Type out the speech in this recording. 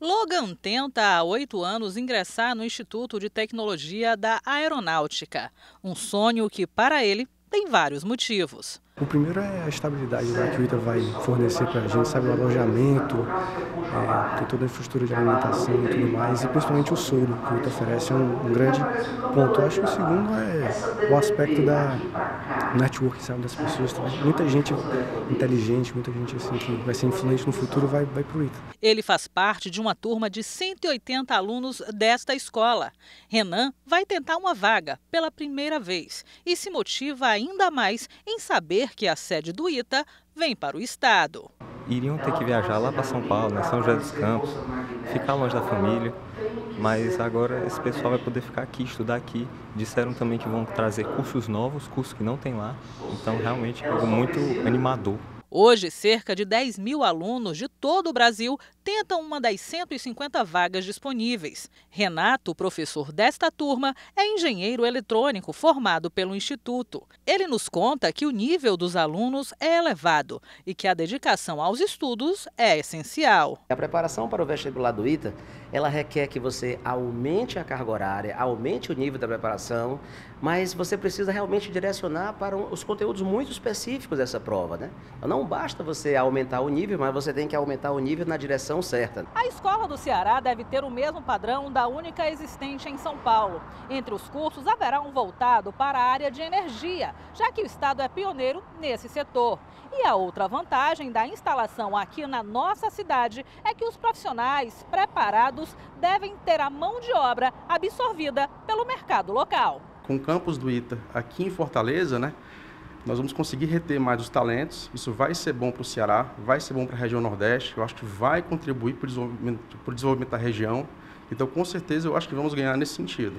Logan tenta há oito anos ingressar no Instituto de Tecnologia da Aeronáutica. Um sonho que, para ele, tem vários motivos. O primeiro é a estabilidade que o ITA vai fornecer para a gente, sabe, o alojamento, é, tem toda a infraestrutura de alimentação e tudo mais, e principalmente o soro que o ITA oferece é um, um grande ponto. Eu acho que o segundo é o aspecto da network, sabe, das pessoas. Muita gente inteligente, muita gente assim que vai ser influente no futuro vai, vai para o ITA. Ele faz parte de uma turma de 180 alunos desta escola. Renan vai tentar uma vaga pela primeira vez e se motiva ainda mais em saber que a sede do ITA vem para o estado. Iriam ter que viajar lá para São Paulo, né, São José dos Campos, ficar longe da família, mas agora esse pessoal vai poder ficar aqui, estudar aqui. Disseram também que vão trazer cursos novos, cursos que não tem lá, então realmente é algo muito animador. Hoje, cerca de 10 mil alunos de todo o Brasil tentam uma das 150 vagas disponíveis. Renato, professor desta turma, é engenheiro eletrônico formado pelo Instituto. Ele nos conta que o nível dos alunos é elevado e que a dedicação aos estudos é essencial. A preparação para o vestibular do ITA, ela requer que você aumente a carga horária, aumente o nível da preparação, mas você precisa realmente direcionar para os conteúdos muito específicos dessa prova. Né? Não não basta você aumentar o nível, mas você tem que aumentar o nível na direção certa. A escola do Ceará deve ter o mesmo padrão da única existente em São Paulo. Entre os cursos, haverá um voltado para a área de energia, já que o estado é pioneiro nesse setor. E a outra vantagem da instalação aqui na nossa cidade é que os profissionais preparados devem ter a mão de obra absorvida pelo mercado local. Com o campus do ITA aqui em Fortaleza, né? Nós vamos conseguir reter mais os talentos. Isso vai ser bom para o Ceará, vai ser bom para a região Nordeste. Eu acho que vai contribuir para o desenvolvimento, desenvolvimento da região. Então, com certeza, eu acho que vamos ganhar nesse sentido.